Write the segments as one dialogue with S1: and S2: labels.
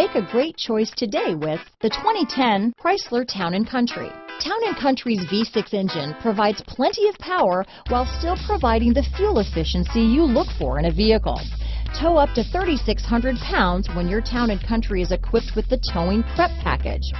S1: Make a great choice today with the 2010 Chrysler Town & Country. Town & Country's V6 engine provides plenty of power while still providing the fuel efficiency you look for in a vehicle. Tow up to 3,600 pounds when your Town & Country is equipped with the Towing Prep package.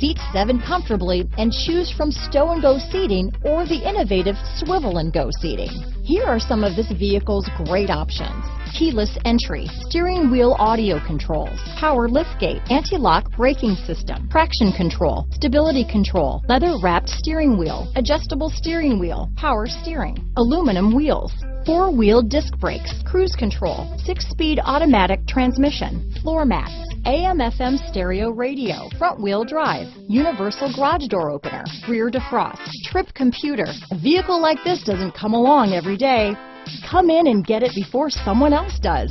S1: Seat seven comfortably and choose from stow and go seating or the innovative swivel and go seating. Here are some of this vehicle's great options. Keyless entry, steering wheel audio controls, power liftgate, anti-lock braking system, traction control, stability control, leather wrapped steering wheel, adjustable steering wheel, power steering, aluminum wheels, four-wheel disc brakes, cruise control, six-speed automatic transmission, floor mats, AM FM stereo radio, front wheel drive, universal garage door opener, rear defrost, trip computer. A vehicle like this doesn't come along every day. Come in and get it before someone else does.